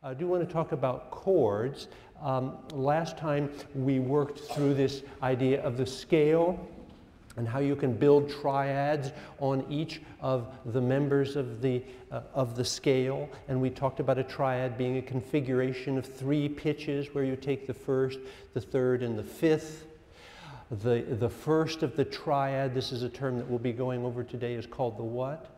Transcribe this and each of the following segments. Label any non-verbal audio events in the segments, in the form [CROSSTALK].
I do want to talk about chords. Um, last time we worked through this idea of the scale and how you can build triads on each of the members of the, uh, of the scale. And we talked about a triad being a configuration of three pitches where you take the first, the third, and the fifth. The, the first of the triad, this is a term that we'll be going over today, is called the what?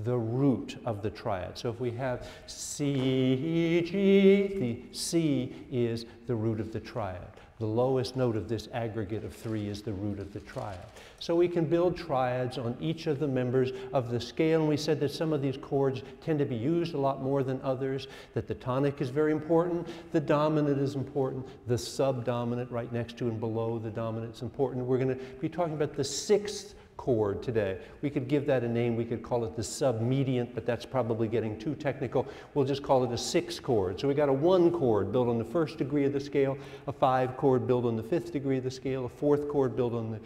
The root of the triad. So if we have C, G, the C is the root of the triad. The lowest note of this aggregate of three is the root of the triad. So we can build triads on each of the members of the scale. And we said that some of these chords tend to be used a lot more than others, that the tonic is very important, the dominant is important, the subdominant right next to and below the dominant is important. We're going to be talking about the sixth chord today. We could give that a name, we could call it the submediant, but that's probably getting too technical. We'll just call it a six chord. So we got a one chord built on the first degree of the scale, a five chord built on the fifth degree of the scale, a fourth chord built on the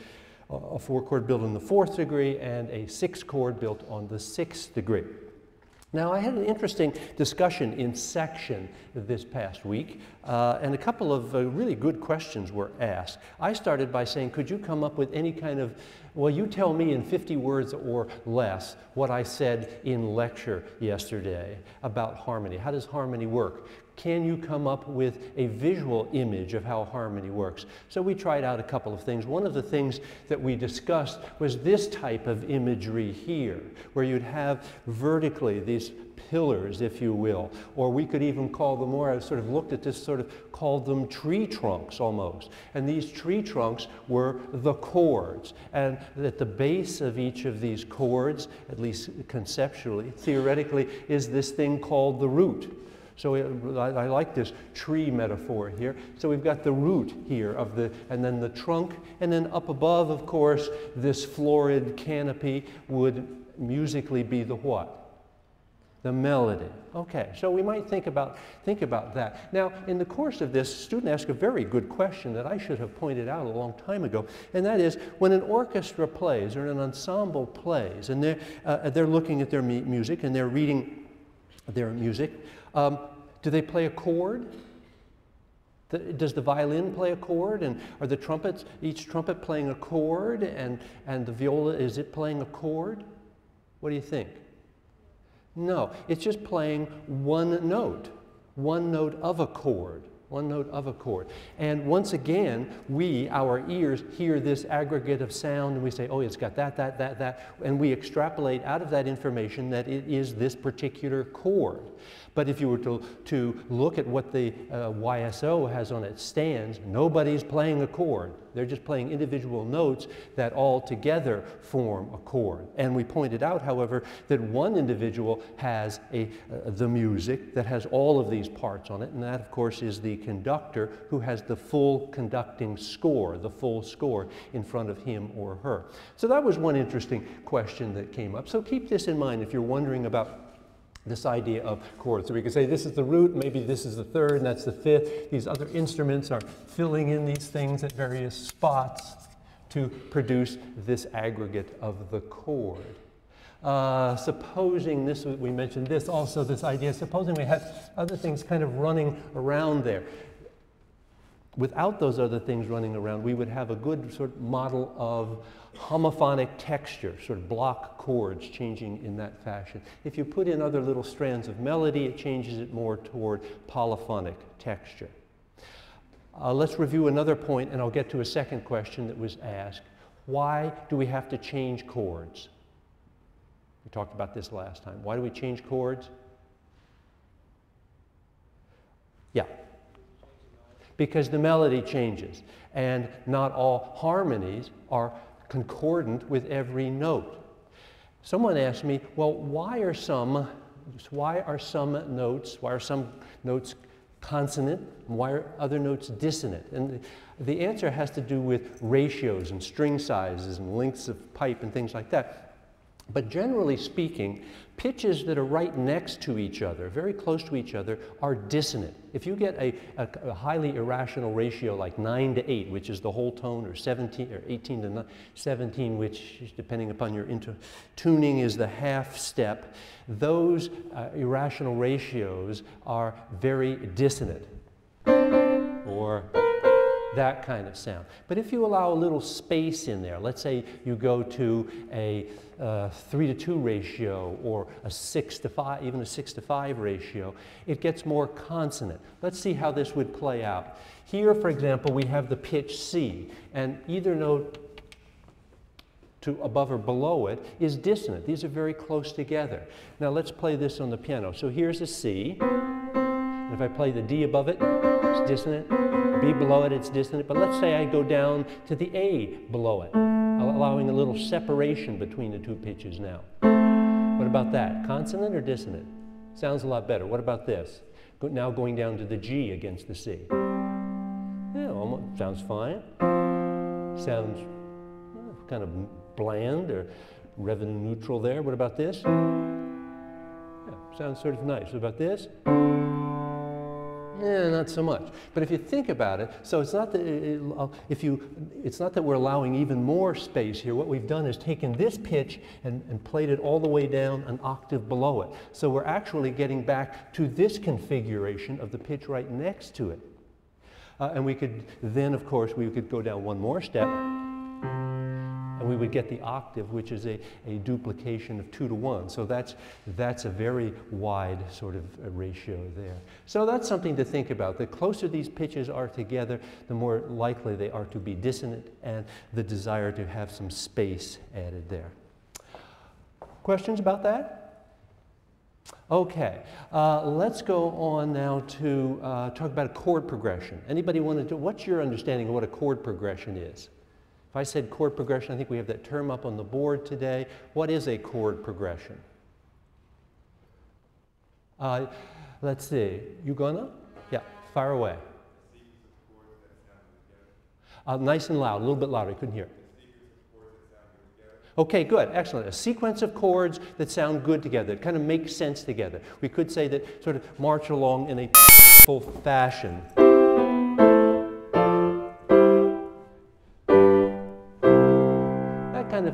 a four chord built on the fourth degree, and a six chord built on the sixth degree. Now, I had an interesting discussion in section this past week, uh, and a couple of uh, really good questions were asked. I started by saying, could you come up with any kind of, well, you tell me in 50 words or less what I said in lecture yesterday about harmony. How does harmony work? Can you come up with a visual image of how harmony works? So we tried out a couple of things. One of the things that we discussed was this type of imagery here, where you'd have vertically these pillars, if you will, or we could even call them more, I sort of looked at this, sort of called them tree trunks almost. And these tree trunks were the chords. And at the base of each of these chords, at least conceptually, theoretically, is this thing called the root. So I, I, like this tree metaphor here. So we've got the root here of the, and then the trunk, and then up above, of course, this florid canopy would musically be the what? The melody. Okay, so we might think about, think about that. Now, in the course of this, a student asked a very good question that I should have pointed out a long time ago, and that is when an orchestra plays or an ensemble plays, and they're, uh, they're looking at their music and they're reading their music, um, do they play a chord? The, does the violin play a chord? And are the trumpets, each trumpet playing a chord? And, and the viola, is it playing a chord? What do you think? No, it's just playing one note, one note of a chord one note of a chord. And once again, we, our ears, hear this aggregate of sound and we say, oh, it's got that, that, that, that, and we extrapolate out of that information that it is this particular chord. But if you were to, to look at what the uh, YSO has on its stands, nobody's playing a chord. They're just playing individual notes that all together form a chord. And we pointed out, however, that one individual has a, uh, the music that has all of these parts on it, and that, of course, is the conductor who has the full conducting score, the full score in front of him or her. So that was one interesting question that came up. So keep this in mind if you're wondering about this idea of chords. So we could say this is the root, maybe this is the third, and that's the fifth. These other instruments are filling in these things at various spots to produce this aggregate of the chord. Uh, supposing this, we mentioned this also, this idea, supposing we had other things kind of running around there. Without those other things running around, we would have a good sort of model of homophonic texture, sort of block chords changing in that fashion. If you put in other little strands of melody, it changes it more toward polyphonic texture. Uh, let's review another point, and I'll get to a second question that was asked. Why do we have to change chords? We talked about this last time. Why do we change chords? Yeah. Because the melody changes, and not all harmonies are concordant with every note. Someone asked me, well, why are some, why are some notes, why are some notes consonant, and why are other notes dissonant? And the answer has to do with ratios and string sizes and lengths of pipe and things like that. But generally speaking, pitches that are right next to each other, very close to each other, are dissonant. If you get a, a, a, highly irrational ratio like 9 to 8, which is the whole tone, or 17 or 18 to 17, which depending upon your tuning is the half step, those uh, irrational ratios are very dissonant. Or that kind of sound. But if you allow a little space in there, let's say you go to a uh, 3 to 2 ratio or a 6 to 5, even a 6 to 5 ratio, it gets more consonant. Let's see how this would play out. Here, for example, we have the pitch C, and either note to above or below it is dissonant. These are very close together. Now let's play this on the piano. So here's a C. And if I play the D above it, it's dissonant. Below it, it's dissonant. But let's say I go down to the A below it, allowing a little separation between the two pitches now. What about that? Consonant or dissonant? Sounds a lot better. What about this? Now going down to the G against the C. Yeah, almost, sounds fine. Sounds uh, kind of bland or revenue neutral there. What about this? Yeah, sounds sort of nice. What about this? Eh, not so much. But if you think about it, so it's not that it, uh, if you, it's not that we're allowing even more space here. What we've done is taken this pitch and, and played it all the way down an octave below it. So we're actually getting back to this configuration of the pitch right next to it. Uh, and we could then, of course, we could go down one more step we would get the octave, which is a, a duplication of two to one. So that's, that's a very wide sort of ratio there. So that's something to think about. The closer these pitches are together, the more likely they are to be dissonant and the desire to have some space added there. Questions about that? Okay, uh, let's go on now to uh, talk about a chord progression. Anybody want to what's your understanding of what a chord progression is? I said chord progression, I think we have that term up on the board today. What is a chord progression? Uh, let's see. You gonna? Yeah, fire away. Uh, nice and loud, a little bit louder. I couldn't hear. Okay, good, excellent. A sequence of chords that sound good together, that kind of make sense together. We could say that sort of march along in a full fashion.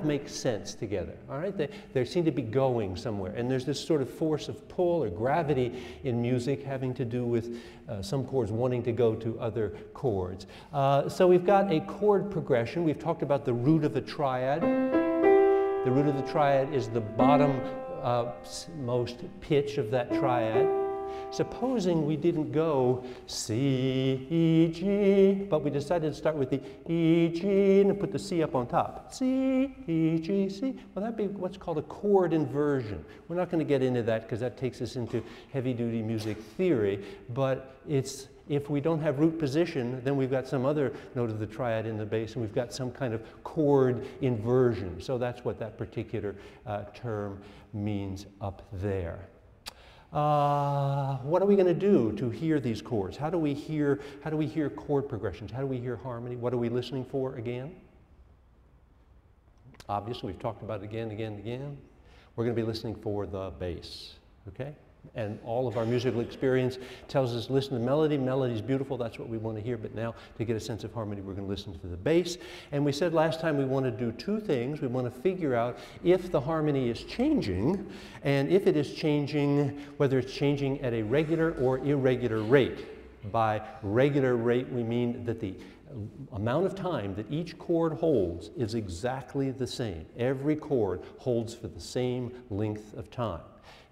Make sense together. All right, they, they seem to be going somewhere. And there's this sort of force of pull or gravity in music having to do with uh, some chords wanting to go to other chords. Uh, so we've got a chord progression. We've talked about the root of a triad. The root of the triad is the bottom uh, most pitch of that triad. Supposing we didn't go C, E, G, but we decided to start with the E, G, and put the C up on top. C, E, G, C. Well, that'd be what's called a chord inversion. We're not going to get into that because that takes us into heavy-duty music theory, but it's if we don't have root position, then we've got some other note of the triad in the bass, and we've got some kind of chord inversion. So that's what that particular uh, term means up there. Uh, what are we going to do to hear these chords? How do we hear, how do we hear chord progressions? How do we hear harmony? What are we listening for again? Obviously, we've talked about it again, again, again. We're going to be listening for the bass, okay? And all of our musical experience tells us listen to melody. Melody is beautiful, that's what we want to hear. But now, to get a sense of harmony, we're going to listen to the bass. And we said last time we want to do two things. We want to figure out if the harmony is changing, and if it is changing, whether it's changing at a regular or irregular rate. By regular rate, we mean that the amount of time that each chord holds is exactly the same. Every chord holds for the same length of time.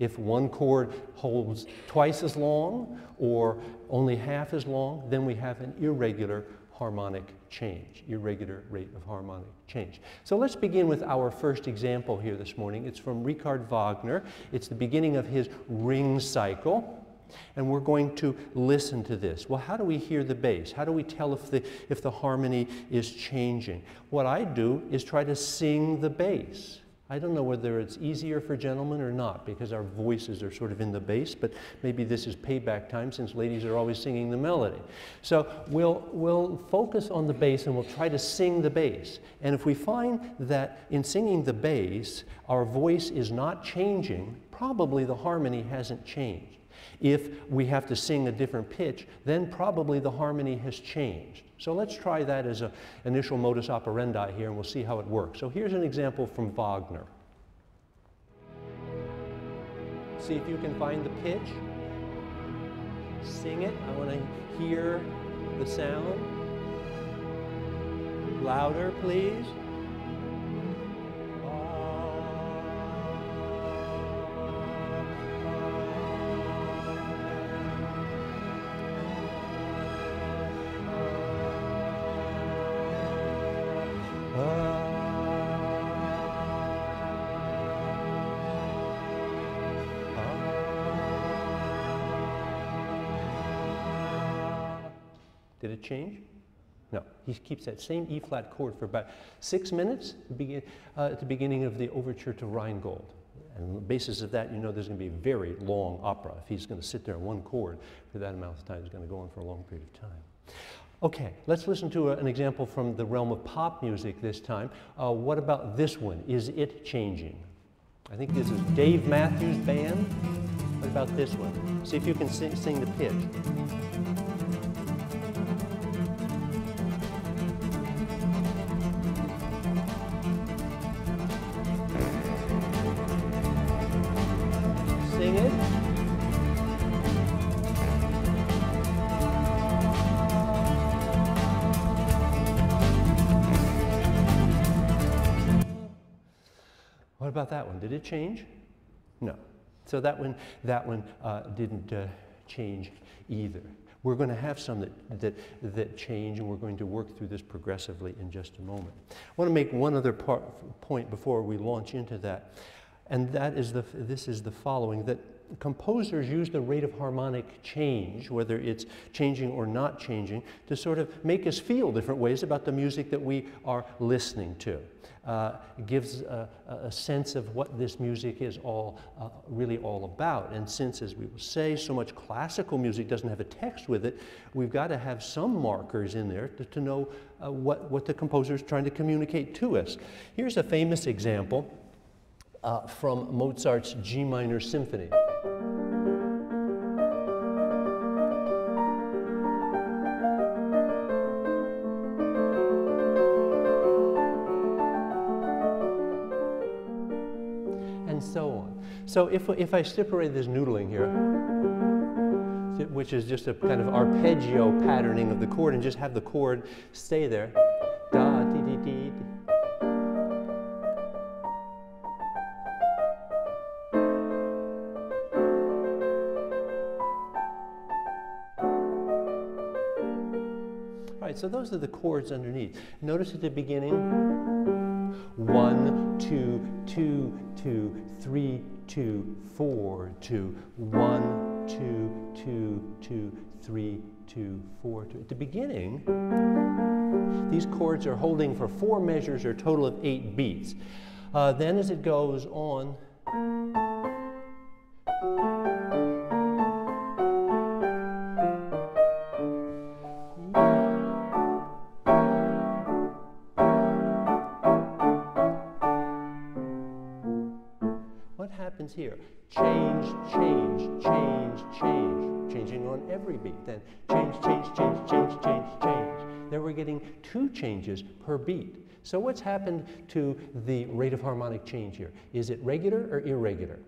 If one chord holds twice as long or only half as long, then we have an irregular harmonic change, irregular rate of harmonic change. So let's begin with our first example here this morning. It's from Richard Wagner. It's the beginning of his ring cycle. And we're going to listen to this. Well, how do we hear the bass? How do we tell if the, if the harmony is changing? What I do is try to sing the bass. I don't know whether it's easier for gentlemen or not because our voices are sort of in the bass, but maybe this is payback time since ladies are always singing the melody. So we'll, we'll focus on the bass and we'll try to sing the bass. And if we find that in singing the bass, our voice is not changing, probably the harmony hasn't changed. If we have to sing a different pitch, then probably the harmony has changed. So let's try that as an initial modus operandi here and we'll see how it works. So here's an example from Wagner. See if you can find the pitch. Sing it. I want to hear the sound. Louder, please. Did it change? No. He keeps that same E flat chord for about six minutes uh, at the beginning of the overture to Rheingold. And on the basis of that, you know there's going to be a very long opera. If he's going to sit there on one chord for that amount of time, it's going to go on for a long period of time. Okay, let's listen to a, an example from the realm of pop music this time. Uh, what about this one? Is it changing? I think this is Dave Matthews Band. What about this one? See if you can sing, sing the pitch. Change? No. So that one, that one uh, didn't uh, change either. We're going to have some that, that, that change, and we're going to work through this progressively in just a moment. I want to make one other part, point before we launch into that, and that is the, this is the following, that composers use the rate of harmonic change, whether it's changing or not changing, to sort of make us feel different ways about the music that we are listening to. Uh, gives a, a, sense of what this music is all uh, really all about. And since, as we will say, so much classical music doesn't have a text with it, we've got to have some markers in there to, to know uh, what, what the composer is trying to communicate to us. Here's a famous example uh, from Mozart's G minor symphony. So if, if I separate this noodling here, which is just a kind of arpeggio patterning of the chord, and just have the chord stay there, da, dee, dee, dee, right, so those are the chords underneath. Notice at the beginning, one, two, two, two, three, two, four, two, one, two, two, two, three, two, four, two. At the beginning, these chords are holding for four measures or a total of eight beats. Uh, then as it goes on, happens here? Change, change, change, change. Changing on every beat. Then change, change, change, change, change, change. Then we're getting two changes per beat. So what's happened to the rate of harmonic change here? Is it regular or irregular?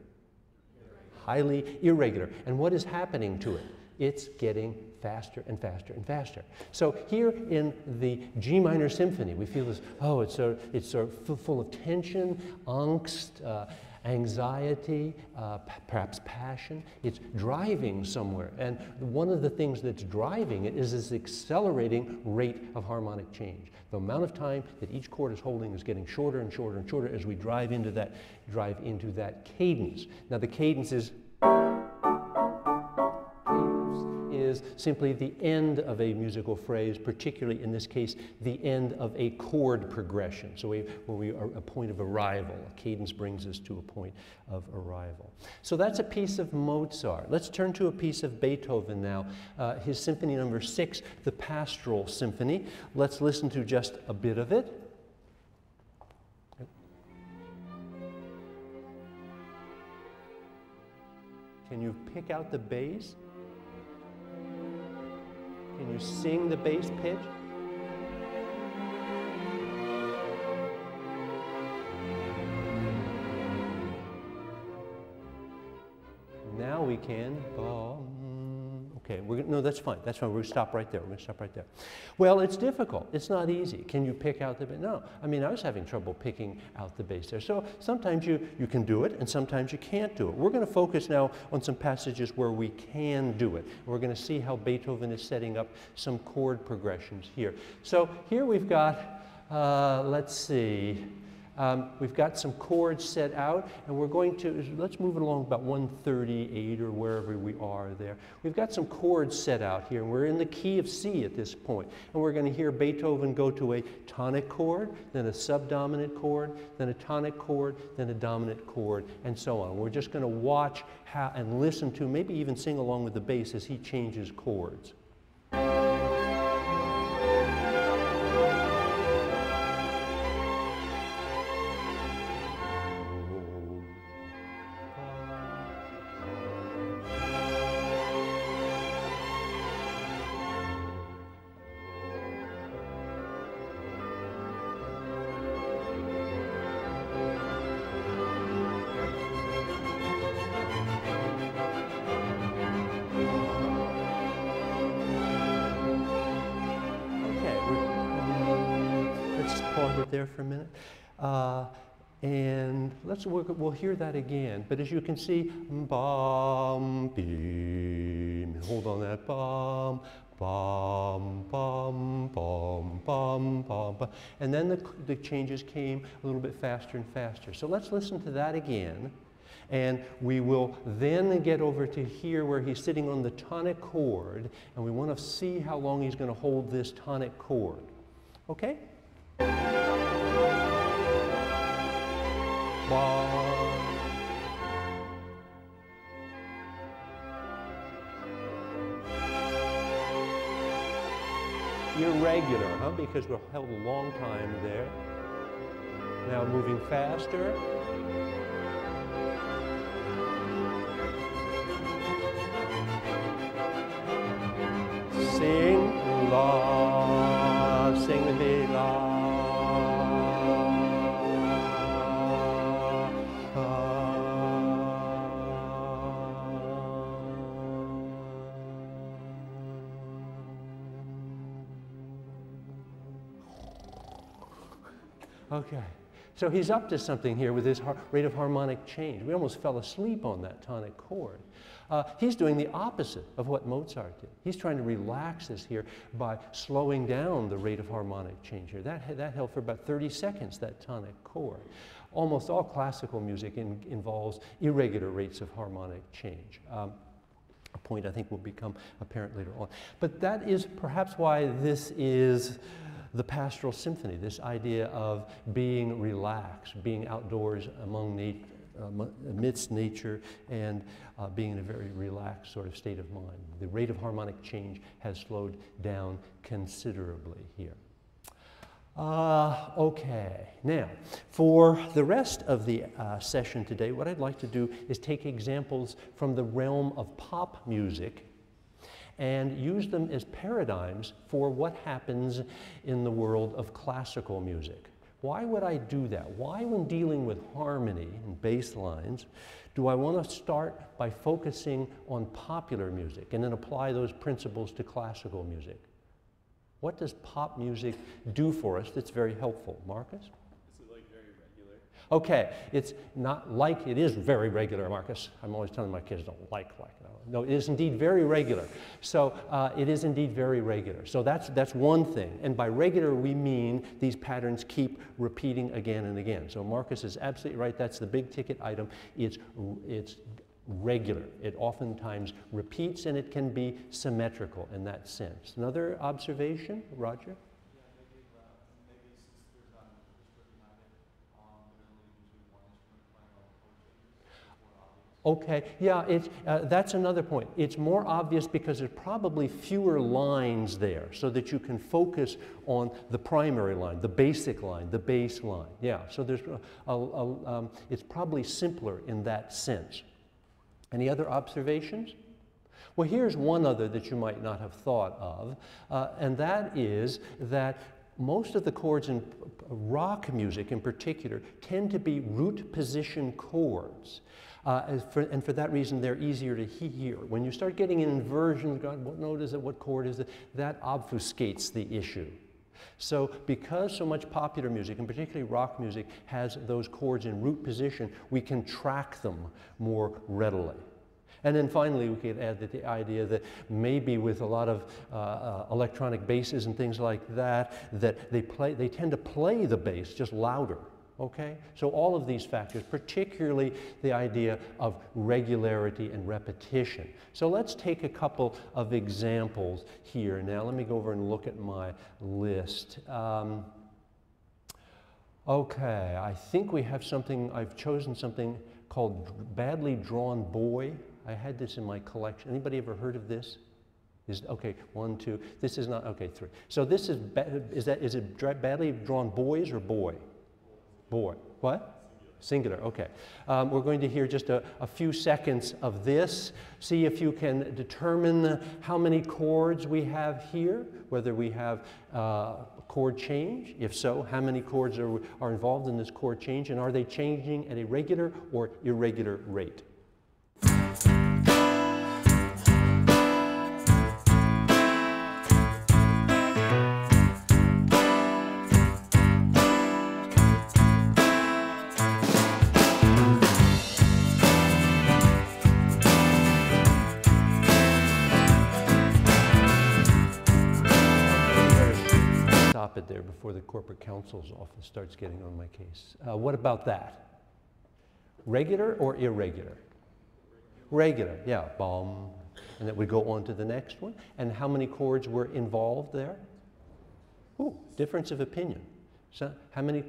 Highly irregular. And what is happening to it? It's getting faster and faster and faster. So here in the G minor symphony, we feel this, oh, it's so, it's so full of tension, angst, uh, anxiety, uh, perhaps passion. It's driving somewhere. And one of the things that's driving it is this accelerating rate of harmonic change. The amount of time that each chord is holding is getting shorter and shorter and shorter as we drive into that, drive into that cadence. Now the cadence is simply the end of a musical phrase, particularly in this case, the end of a chord progression. So we, when we are a point of arrival, a cadence brings us to a point of arrival. So that's a piece of Mozart. Let's turn to a piece of Beethoven now. Uh, his Symphony Number Six, the Pastoral Symphony. Let's listen to just a bit of it. Can you pick out the bass? Can you sing the bass pitch? Now we can. Okay, we're, no, that's fine. That's fine. We're going to stop right there. We're going to stop right there. Well, it's difficult. It's not easy. Can you pick out the bass? No. I mean, I was having trouble picking out the bass there. So sometimes you, you can do it, and sometimes you can't do it. We're going to focus now on some passages where we can do it. We're going to see how Beethoven is setting up some chord progressions here. So here we've got, uh, let's see, um, we've got some chords set out, and we're going to, let's move it along about 138 or wherever we are there. We've got some chords set out here, and we're in the key of C at this point. And we're going to hear Beethoven go to a tonic chord, then a subdominant chord, then a tonic chord, then a dominant chord, and so on. We're just going to watch how, and listen to, maybe even sing along with the bass as he changes chords. Let's work, we'll hear that again. But as you can see, bum, beam, hold on that bum, bum, bum, bum, bum, bum, bum. And then the, the changes came a little bit faster and faster. So let's listen to that again. And we will then get over to here where he's sitting on the tonic chord, and we want to see how long he's going to hold this tonic chord. Okay? Irregular, huh? Because we're held a long time there. Now moving faster. Okay. So he's up to something here with his rate of harmonic change. We almost fell asleep on that tonic chord. Uh, he's doing the opposite of what Mozart did. He's trying to relax us here by slowing down the rate of harmonic change here. That, that held for about 30 seconds, that tonic chord. Almost all classical music in, involves irregular rates of harmonic change. Um, a point I think will become apparent later on. But that is perhaps why this is the pastoral symphony, this idea of being relaxed, being outdoors among nature. Uh, amidst nature and uh, being in a very relaxed sort of state of mind. The rate of harmonic change has slowed down considerably here. Uh, okay, now for the rest of the uh, session today, what I'd like to do is take examples from the realm of pop music and use them as paradigms for what happens in the world of classical music. Why would I do that? Why, when dealing with harmony and bass lines, do I want to start by focusing on popular music and then apply those principles to classical music? What does pop music do for us that's very helpful? Marcus? Okay, it's not like it is very regular, Marcus. I'm always telling my kids don't like like. No, it is indeed very regular. So uh, it is indeed very regular. So that's that's one thing. And by regular we mean these patterns keep repeating again and again. So Marcus is absolutely right. That's the big ticket item. It's it's regular. It oftentimes repeats and it can be symmetrical in that sense. Another observation, Roger? Okay, yeah, it's, uh, that's another point. It's more obvious because there's probably fewer lines there so that you can focus on the primary line, the basic line, the bass line. Yeah, so there's a, a, a, um, it's probably simpler in that sense. Any other observations? Well, here's one other that you might not have thought of, uh, and that is that most of the chords in rock music in particular tend to be root position chords. Uh, for, and for that reason, they're easier to hear. When you start getting in inversions, God, what note is it, what chord is it, that obfuscates the issue. So because so much popular music, and particularly rock music, has those chords in root position, we can track them more readily. And then finally, we could add that the idea that maybe with a lot of uh, uh, electronic basses and things like that, that they, play, they tend to play the bass just louder. Okay? So all of these factors, particularly the idea of regularity and repetition. So let's take a couple of examples here. Now let me go over and look at my list. Um, okay, I think we have something, I've chosen something called Badly Drawn Boy. I had this in my collection. Anybody ever heard of this? Is, okay, one, two. This is not, okay, three. So this is, is that, is it badly drawn boys or boy? Boy. What? Singular, okay. Um, we're going to hear just a, a, few seconds of this. See if you can determine how many chords we have here, whether we have uh, chord change. If so, how many chords are, are involved in this chord change, and are they changing at a regular or irregular rate? Starts getting on my case. Uh, what about that? Regular or irregular? Regular, yeah, bomb. And it would go on to the next one. And how many chords were involved there? Ooh, difference of opinion. So how many?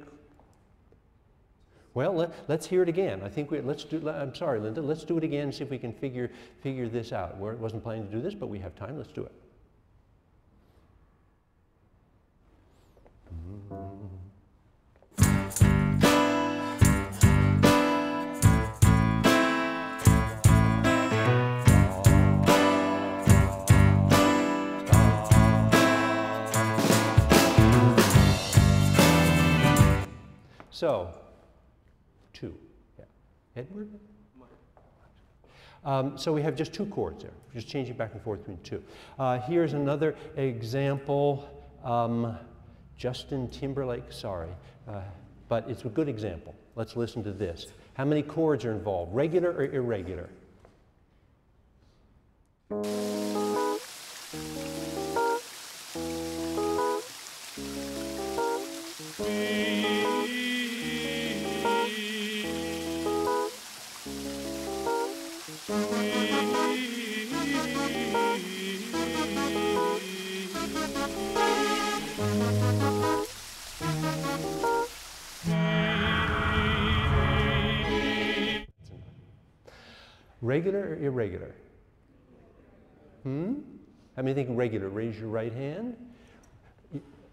Well, let, us hear it again. I think we, let's do, I'm sorry, Linda, let's do it again and see if we can figure, figure this out. We wasn't planning to do this, but we have time. Let's do it. So, two. Yeah. Edward? Um, so we have just two chords there, just changing back and forth between two. Uh, here's another example. Um, Justin Timberlake, sorry, uh, but it's a good example. Let's listen to this. How many chords are involved, regular or irregular? Regular or irregular? Hmm? How many think regular? Raise your right hand.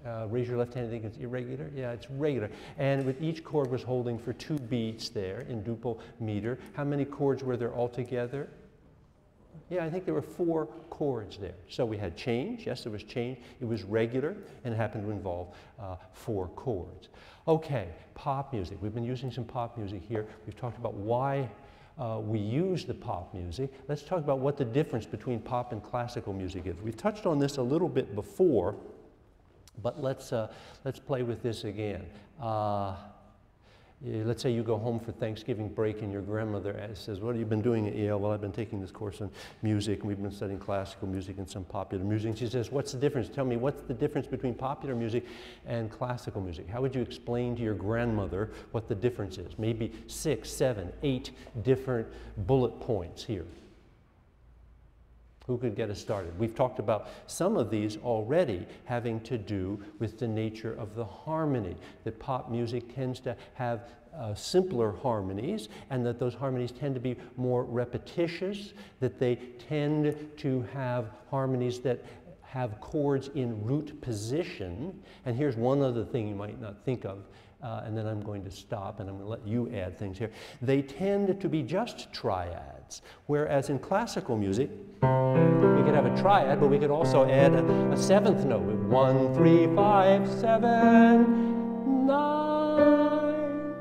Uh, raise your left hand, think it's irregular? Yeah, it's regular. And with each chord was holding for two beats there in duple meter. How many chords were there altogether? Yeah, I think there were four chords there. So we had change. Yes, there was change. It was regular and it happened to involve uh, four chords. Okay, pop music. We've been using some pop music here. We've talked about why uh, we use the pop music. Let's talk about what the difference between pop and classical music is. We've touched on this a little bit before, but let's, uh, let's play with this again. Uh, let's say you go home for Thanksgiving break and your grandmother says, What have you been doing at Yale? Well, I've been taking this course on music and we've been studying classical music and some popular music. And she says, What's the difference? Tell me, what's the difference between popular music and classical music? How would you explain to your grandmother what the difference is? Maybe six, seven, eight different bullet points here. Who could get us started? We've talked about some of these already having to do with the nature of the harmony, that pop music tends to have uh, simpler harmonies and that those harmonies tend to be more repetitious, that they tend to have harmonies that have chords in root position. And here's one other thing you might not think of uh, and then I'm going to stop and I'm going to let you add things here. They tend to be just triads, whereas in classical music, we could have a triad, but we could also add a, a seventh note. One, three, five, seven, nine.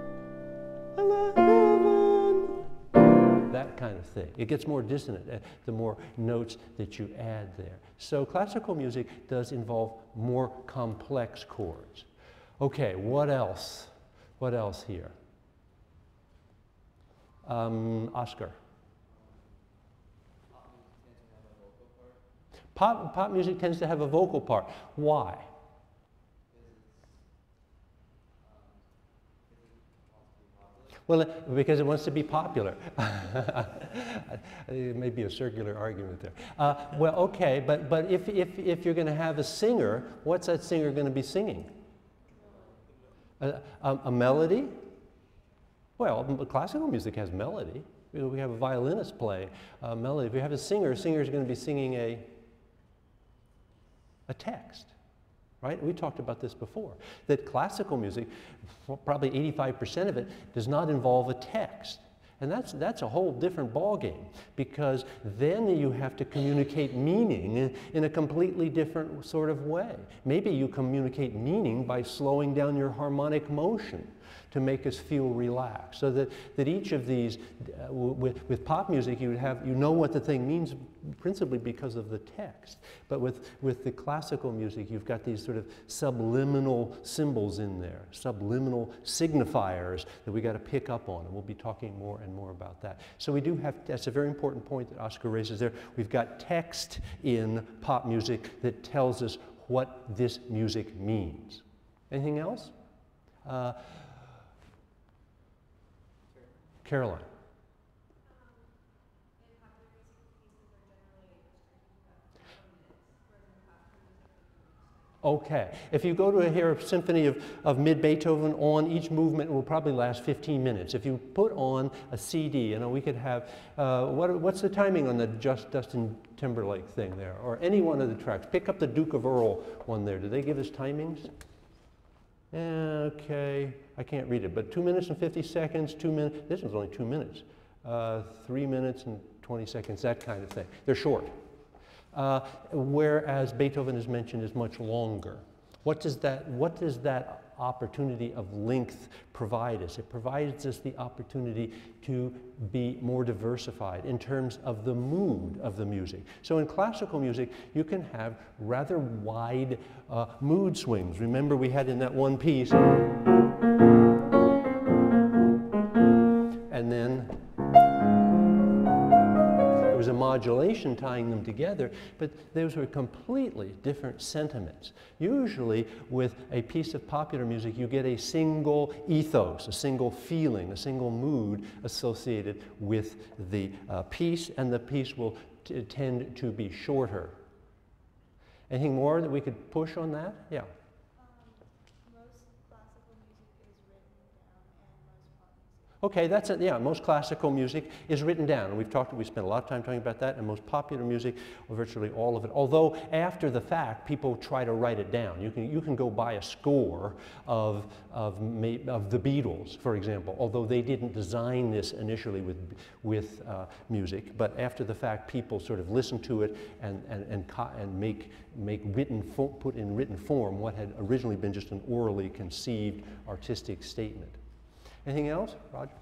That kind of thing. It gets more dissonant uh, the more notes that you add there. So classical music does involve more complex chords. Okay, what else? What else here? Um, Oscar. Pop, pop music tends to have a vocal part. Why? Well, because it wants to be popular. [LAUGHS] it may be a circular argument there. Uh, well, okay, but, but if, if, if you're going to have a singer, what's that singer going to be singing? A, a, a melody? Well, classical music has melody. We have a violinist play a melody. If you have a singer, a singer is going to be singing a, a text, right? We talked about this before, that classical music, probably 85% of it, does not involve a text. And that's, that's a whole different ballgame because then you have to communicate meaning in a completely different sort of way. Maybe you communicate meaning by slowing down your harmonic motion to make us feel relaxed. So that, that each of these, uh, with, with pop music, you have, you know what the thing means principally because of the text. But with, with the classical music, you've got these sort of subliminal symbols in there, subliminal signifiers that we got to pick up on. And we'll be talking more and more about that. So we do have, that's a very important point that Oscar raises there. We've got text in pop music that tells us what this music means. Anything else? Uh, Caroline. Okay. If you go to hear a symphony of, of mid-Beethoven on, each movement will probably last 15 minutes. If you put on a CD, you know, we could have, uh, what, what's the timing on the Just Justin Timberlake thing there? Or any one of the tracks. Pick up the Duke of Earl one there. Do they give us timings? Okay, I can't read it, but two minutes and 50 seconds, two minutes, this one's only two minutes, uh, three minutes and 20 seconds, that kind of thing. They're short. Uh, whereas Beethoven is mentioned is much longer. What does that, what does that opportunity of length provide us. It provides us the opportunity to be more diversified in terms of the mood of the music. So in classical music, you can have rather wide uh, mood swings. Remember we had in that one piece, modulation tying them together, but those were completely different sentiments. Usually, with a piece of popular music, you get a single ethos, a single feeling, a single mood associated with the uh, piece, and the piece will tend to be shorter. Anything more that we could push on that? Yeah. Okay, that's it. Yeah, most classical music is written down. And we've talked, we spent a lot of time talking about that. And most popular music, virtually all of it. Although after the fact, people try to write it down. You can, you can go buy a score of, of, of the Beatles, for example, although they didn't design this initially with, with uh, music. But after the fact, people sort of listen to it and, and, and, and make, make written, put in written form what had originally been just an orally conceived artistic statement. Anything else, Roger?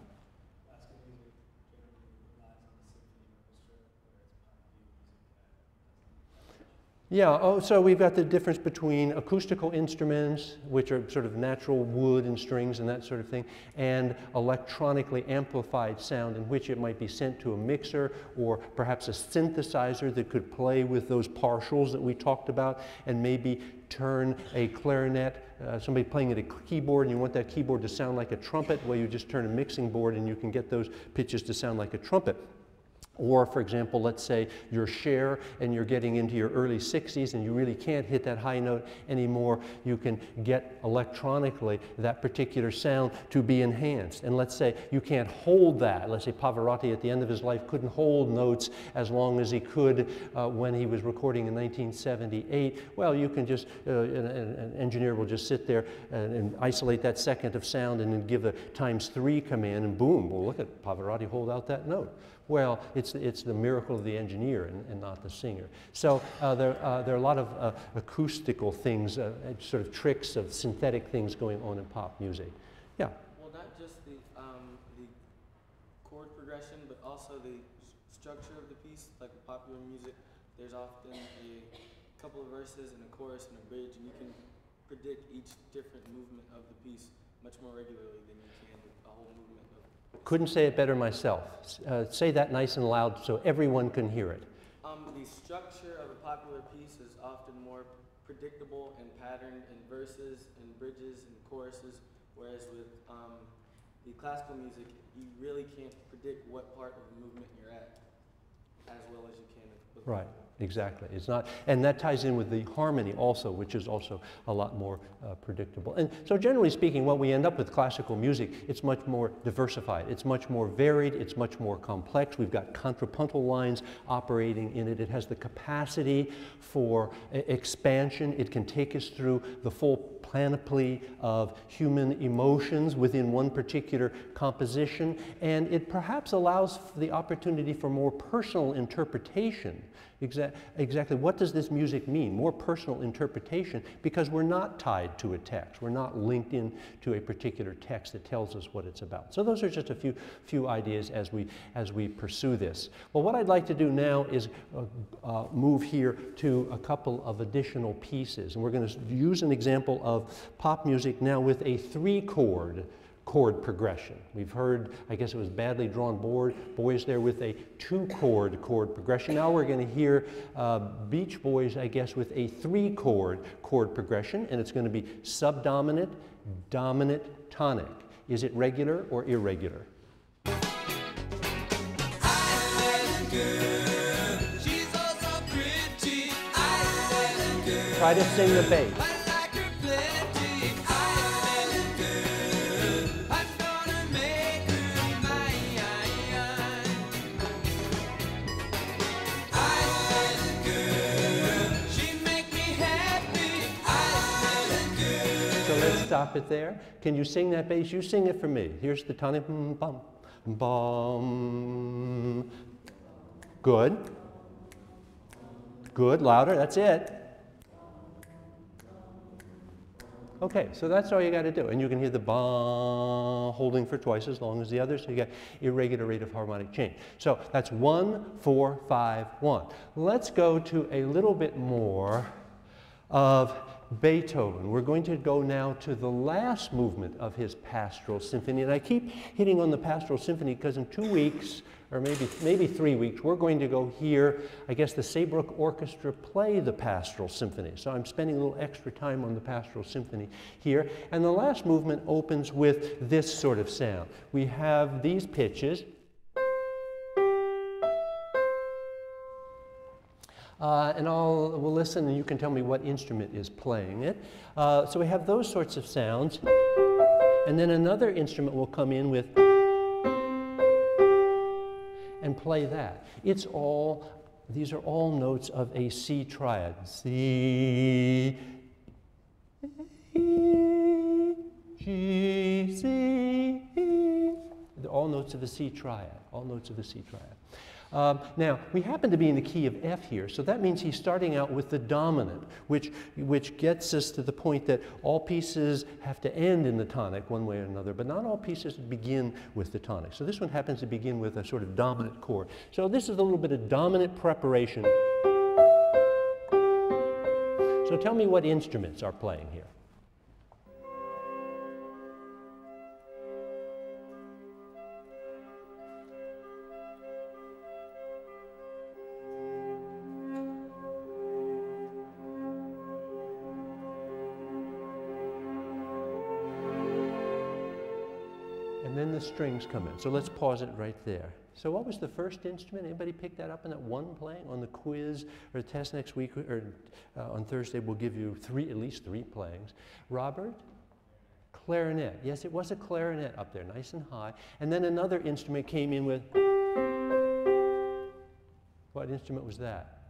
Yeah, oh, so we've got the difference between acoustical instruments, which are sort of natural wood and strings and that sort of thing, and electronically amplified sound in which it might be sent to a mixer or perhaps a synthesizer that could play with those partials that we talked about and maybe turn a clarinet, uh, somebody playing at a keyboard and you want that keyboard to sound like a trumpet, well, you just turn a mixing board and you can get those pitches to sound like a trumpet. Or, for example, let's say you're Cher and you're getting into your early 60s and you really can't hit that high note anymore. You can get electronically that particular sound to be enhanced. And let's say you can't hold that. Let's say Pavarotti at the end of his life couldn't hold notes as long as he could uh, when he was recording in 1978. Well, you can just, uh, an, an, engineer will just sit there and, and, isolate that second of sound and then give a times three command and boom, well, look at Pavarotti hold out that note. Well, it's, it's the miracle of the engineer and, and not the singer. So uh, there, uh, there are a lot of uh, acoustical things, uh, sort of tricks of synthetic things going on in pop music. Yeah. Well, not just the, um, the chord progression, but also the structure of the piece, like popular music. There's often a couple of verses and a chorus and a bridge, and you can predict each different movement of the piece much more regularly than you can a whole movement couldn't say it better myself. Uh, say that nice and loud so everyone can hear it. Um, the structure of a popular piece is often more predictable and patterned in verses and bridges and choruses, whereas with um, the classical music, you really can't predict what part of the movement you're at as well as you can right. Exactly. It's not, and that ties in with the harmony also, which is also a lot more uh, predictable. And so generally speaking, what we end up with classical music, it's much more diversified. It's much more varied. It's much more complex. We've got contrapuntal lines operating in it. It has the capacity for expansion. It can take us through the full panoply of human emotions within one particular composition, and it perhaps allows the opportunity for more personal interpretation. Exa exactly what does this music mean? More personal interpretation because we're not tied to a text. We're not linked in to a particular text that tells us what it's about. So those are just a few, few ideas as we, as we pursue this. Well, what I'd like to do now is uh, uh, move here to a couple of additional pieces. And we're going to use an example of pop music now with a three chord chord progression. We've heard, I guess it was badly drawn board, boys there with a two chord chord progression. Now we're going to hear uh, Beach Boys, I guess, with a three chord chord progression, and it's going to be subdominant, dominant, tonic. Is it regular or irregular? Try to sing the bass. Stop it there. Can you sing that bass? You sing it for me. Here's the tonic. Bum, bum. Good. Good. Louder. That's it. Okay, so that's all you got to do. And you can hear the ba holding for twice as long as the other, so you get irregular rate of harmonic change. So that's one, four, five, one. Let's go to a little bit more of Beethoven. We're going to go now to the last movement of his Pastoral Symphony. And I keep hitting on the Pastoral Symphony because in two weeks, or maybe, maybe three weeks, we're going to go hear, I guess, the Saybrook Orchestra play the Pastoral Symphony. So I'm spending a little extra time on the Pastoral Symphony here. And the last movement opens with this sort of sound. We have these pitches. Uh, and I'll we'll listen and you can tell me what instrument is playing it. Uh, so we have those sorts of sounds. And then another instrument will come in with and play that. It's all, these are all notes of a C triad. C, G, C, They're all notes of a C triad, all notes of a C triad. Um, now, we happen to be in the key of F here, so that means he's starting out with the dominant, which, which gets us to the point that all pieces have to end in the tonic one way or another, but not all pieces begin with the tonic. So this one happens to begin with a sort of dominant chord. So this is a little bit of dominant preparation. So tell me what instruments are playing here. Strings come in. So let's pause it right there. So what was the first instrument? Anybody pick that up in that one playing? On the quiz or the test next week or uh, on Thursday, we'll give you three, at least three playings. Robert? Clarinet. Yes, it was a clarinet up there, nice and high. And then another instrument came in with. What instrument was that?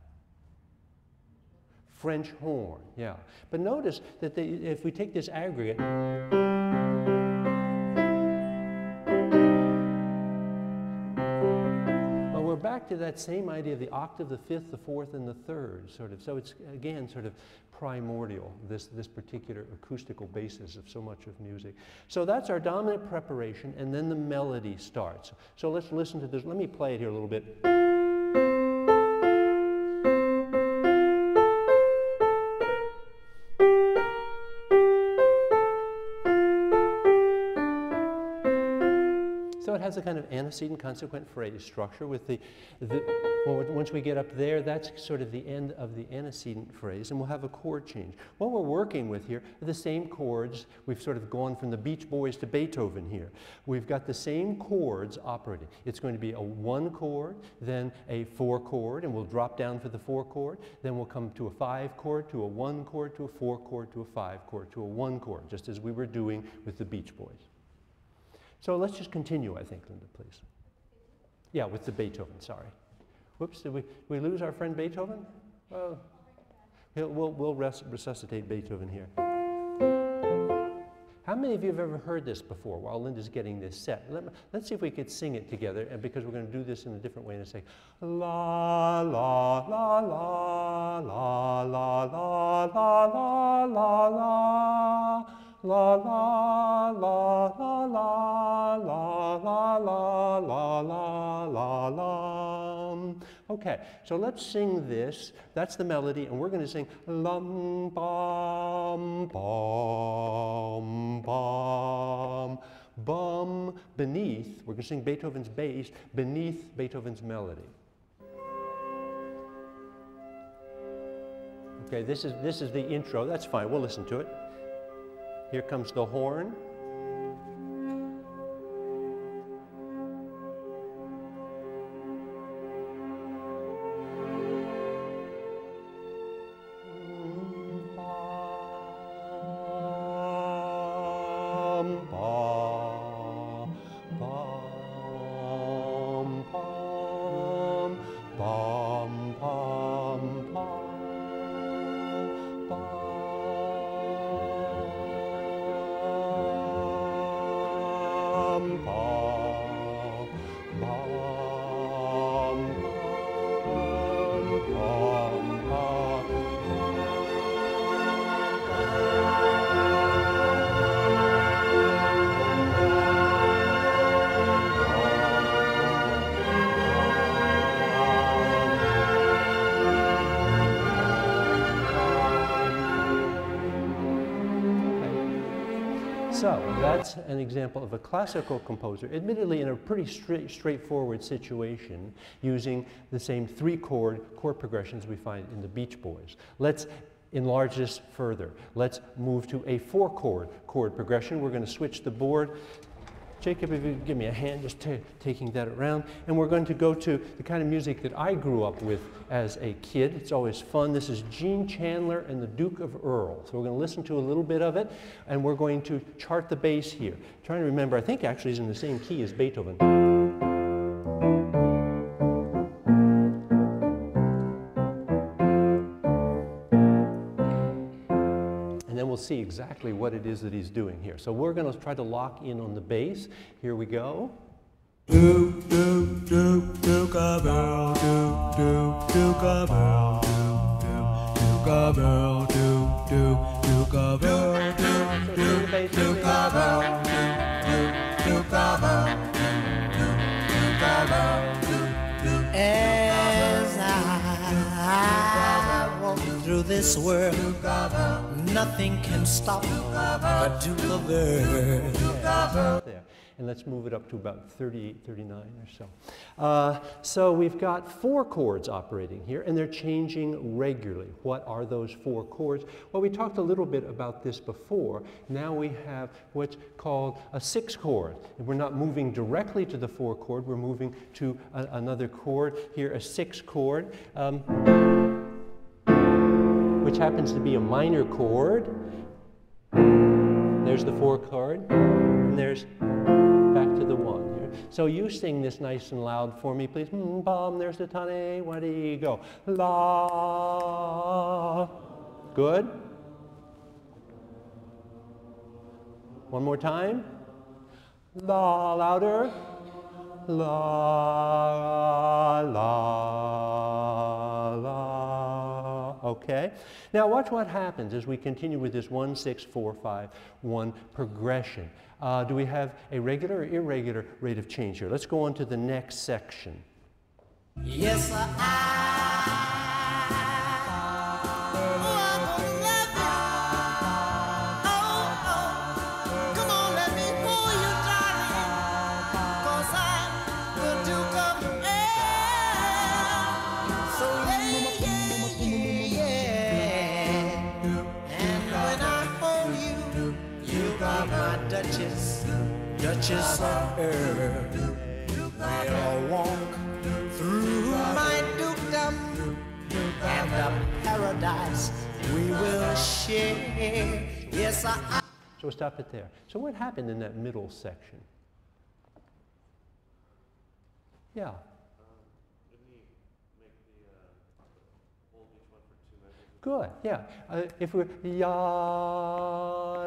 French horn, yeah. But notice that they, if we take this aggregate, to that same idea of the octave, the fifth, the fourth, and the third, sort of. So it's, again, sort of primordial, this, this particular acoustical basis of so much of music. So that's our dominant preparation, and then the melody starts. So let's listen to this. Let me play it here a little bit. Antecedent consequent phrase structure with the, the well, once we get up there, that's sort of the end of the antecedent phrase, and we'll have a chord change. What we're working with here are the same chords. We've sort of gone from the Beach Boys to Beethoven here. We've got the same chords operating. It's going to be a one chord, then a four chord, and we'll drop down for the four chord. Then we'll come to a five chord, to a one chord, to a four chord, to a five chord, to a one chord, just as we were doing with the Beach Boys. So let's just continue, I think, Linda, please. Yeah, with the Beethoven, sorry. Whoops, did we, we lose our friend Beethoven? Well, we'll, we'll res resuscitate Beethoven here. How many of you have ever heard this before while Linda's getting this set? Let us see if we could sing it together, and because we're going to do this in a different way and say, la, la, la, la, la, la, la, la, la, la, la la la la la la la la la la la la la. Okay, so let's sing this. That's the melody, and we're going to sing lum bum bum bum bum beneath. We're going to sing Beethoven's bass beneath Beethoven's melody. Okay, this is this is the intro. That's fine. We'll listen to it. Here comes the horn. That's an example of a classical composer, admittedly in a pretty straight, straightforward situation, using the same three chord chord progressions we find in the Beach Boys. Let's enlarge this further. Let's move to a four chord chord progression. We're going to switch the board Jacob, if you could give me a hand just taking that around. And we're going to go to the kind of music that I grew up with as a kid. It's always fun. This is Gene Chandler and the Duke of Earl. So we're going to listen to a little bit of it, and we're going to chart the bass here. trying to remember, I think actually is in the same key as Beethoven. See exactly what it is that he's doing here. So we're going to try to lock in on the bass. Here we go. Through this world. Nothing can stop a Duke of Earl. There. And let's move it up to about 38, 39 or so. Uh, so we've got four chords operating here, and they're changing regularly. What are those four chords? Well, we talked a little bit about this before. Now we have what's called a six chord. And we're not moving directly to the four chord, we're moving to a, another chord. Here, a six chord. Um, which happens to be a minor chord. There's the four chord, and there's back to the one. So you sing this nice and loud for me, please. Mm, bum, there's the tane, where do you go? La. Good. One more time. La, louder. La, La, la, la. Okay? Now, watch what happens as we continue with this 1, 6, 4, 5, 1 progression. Uh, do we have a regular or irregular rate of change here? Let's go on to the next section. Yes, I. We'll walk through my dukedom and the paradise we will share. Yes, I. So we'll stop it there. So what happened in that middle section? Yeah. Good, yeah. Uh, if we're ya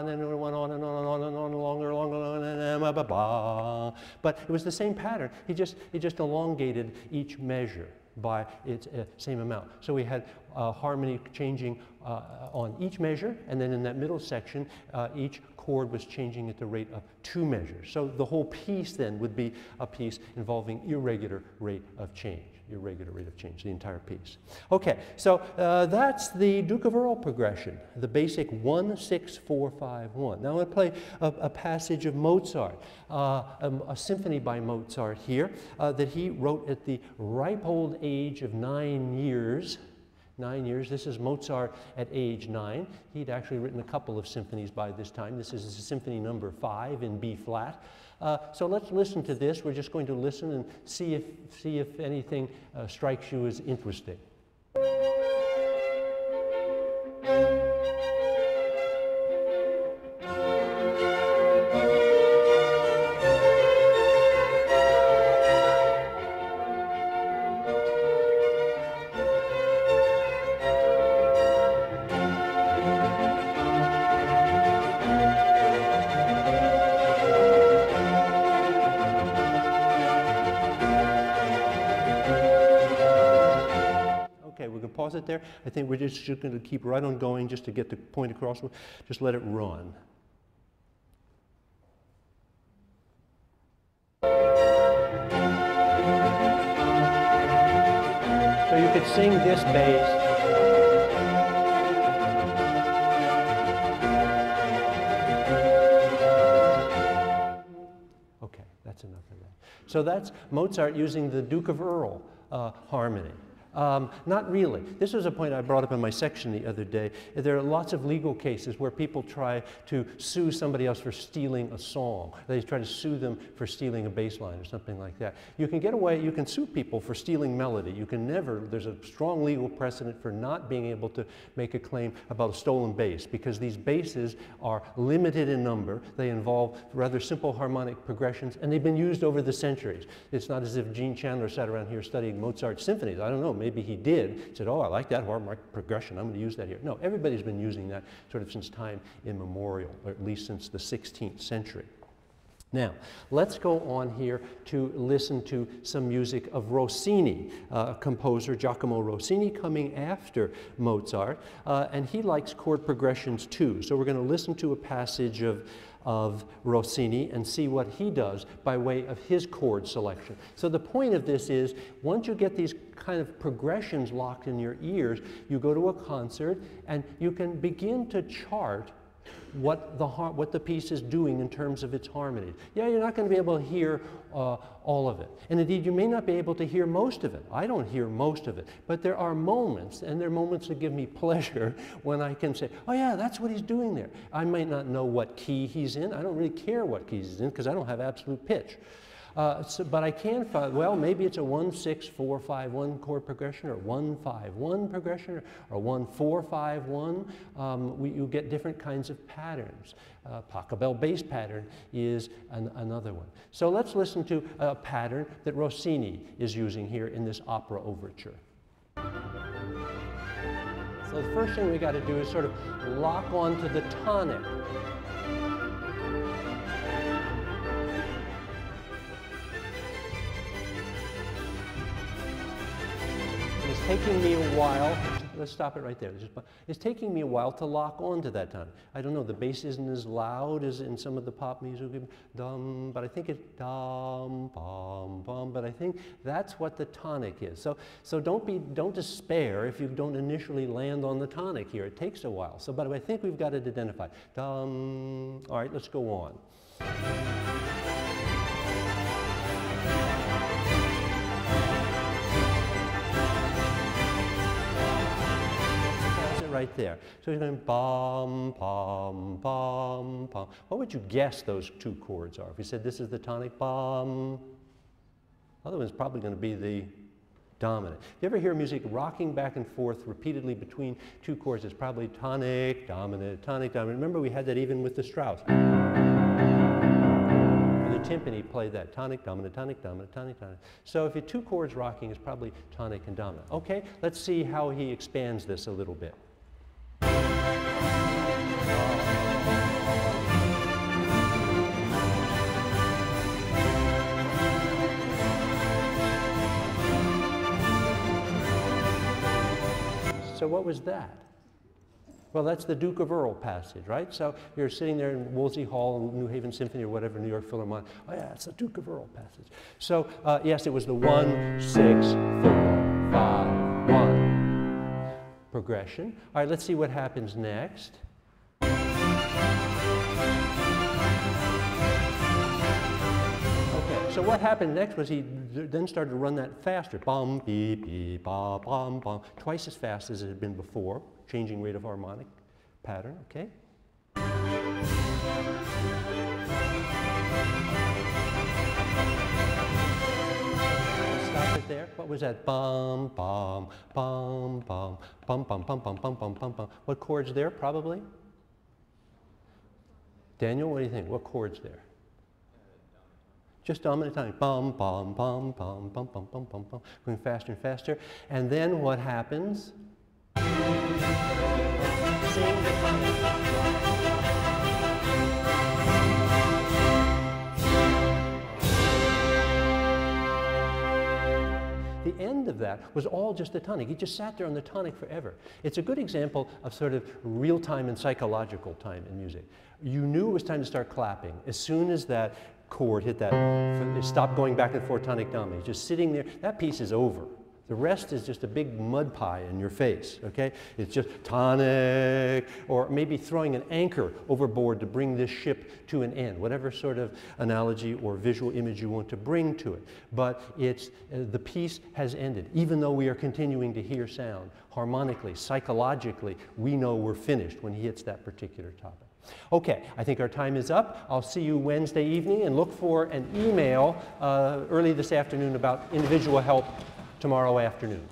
and then it went on and on and on and on longer, longer, but it was the same pattern. He just he just elongated each measure by its uh, same amount. So we had uh, harmony changing uh, on each measure, and then in that middle section, uh, each chord was changing at the rate of two measures. So the whole piece then would be a piece involving irregular rate of change irregular rate of change, the entire piece. Okay, so uh, that's the Duke of Earl progression, the basic 1, 6, 4, 5, 1. Now I'm going to play a, a, passage of Mozart, uh, a, a, symphony by Mozart here uh, that he wrote at the ripe old age of nine years. Nine years. This is Mozart at age nine. He'd actually written a couple of symphonies by this time. This is symphony number five in B flat. Uh, so let's listen to this. We're just going to listen and see if, see if anything uh, strikes you as interesting. There. I think we're just, just going to keep right on going just to get the point across. Just let it run. So you could sing this bass. Okay, that's enough of that. So that's Mozart using the Duke of Earl uh, harmony. Um, not really. This was a point I brought up in my section the other day. There are lots of legal cases where people try to sue somebody else for stealing a song. They try to sue them for stealing a bass line or something like that. You can get away, you can sue people for stealing melody. You can never, there's a strong legal precedent for not being able to make a claim about a stolen bass because these basses are limited in number. They involve rather simple harmonic progressions and they've been used over the centuries. It's not as if Gene Chandler sat around here studying Mozart symphonies. I don't know, maybe he did, said, oh, I like that harmonic progression, I'm going to use that here. No, everybody's been using that sort of since time immemorial, or at least since the 16th century. Now, let's go on here to listen to some music of Rossini, uh, composer Gioachino Rossini coming after Mozart, uh, and he likes chord progressions too. So we're going to listen to a passage of, of Rossini and see what he does by way of his chord selection. So the point of this is, once you get these kind of progressions locked in your ears, you go to a concert and you can begin to chart what the, what the piece is doing in terms of its harmony. Yeah, you're not going to be able to hear uh, all of it. And indeed, you may not be able to hear most of it. I don't hear most of it. But there are moments, and there are moments that give me [LAUGHS] pleasure when I can say, oh yeah, that's what he's doing there. I might not know what key he's in. I don't really care what key he's in because I don't have absolute pitch. Uh, so, but I can find, well, maybe it's a 1 6 4 5 1 chord progression or 1 5 1 progression or 1 4 5 1. Um, we, you get different kinds of patterns. Uh, Pachelbel bass pattern is an, another one. So let's listen to a pattern that Rossini is using here in this opera overture. So the first thing we got to do is sort of lock onto the tonic. Taking me a while. Let's stop it right there. It's taking me a while to lock on to that time. I don't know, the bass isn't as loud as in some of the pop music, dum, but I think it's dum, bum, bum, but I think that's what the tonic is. So, so don't, be, don't despair if you don't initially land on the tonic here. It takes a while. So, but I think we've got it identified. Dum, all right, let's go on. Right there. So he's going bum, bum, bum, bum. What would you guess those two chords are? If you said this is the tonic, bum, other one's probably going to be the dominant. If you ever hear music rocking back and forth repeatedly between two chords, it's probably tonic, dominant, tonic, dominant. Remember we had that even with the Strauss. The timpani played that tonic, dominant, tonic, dominant, tonic, dominant. So if you two chords rocking, it's probably tonic and dominant. Okay, let's see how he expands this a little bit. So what was that? Well, that's the Duke of Earl passage, right? So you're sitting there in Woolsey Hall, New Haven Symphony, or whatever, New York Philharmonic. Oh, yeah, it's the Duke of Earl passage. So, uh, yes, it was the one, six, four, five, one progression. All right, let's see what happens next. So what happened next was he then started to run that faster. Bum, beep, beep, ba, bum, bum. Twice as fast as it had been before, changing rate of harmonic pattern, okay? Stop it there. What was that? Bum, bum, bum, bum, bum, bum, bum, bum, bum, bum, bum, bum. What chords there, probably? Daniel, what do you think? What chords there? Just dominant time. Bum, bum, bum, bum, bum, bum, bum, bum, bum, going faster and faster. And then what happens? the end of that was all just the tonic. He just sat there on the tonic forever. It's a good example of sort of real time and psychological time in music. You knew it was time to start clapping. As soon as that chord, hit that, stop going back and forth tonic dominant. Just sitting there, that piece is over. The rest is just a big mud pie in your face, okay? It's just tonic, or maybe throwing an anchor overboard to bring this ship to an end, whatever sort of analogy or visual image you want to bring to it. But it's, uh, the piece has ended, even though we are continuing to hear sound harmonically, psychologically, we know we're finished when he hits that particular tonic. Okay, I think our time is up. I'll see you Wednesday evening and look for an email uh, early this afternoon about individual help tomorrow afternoon.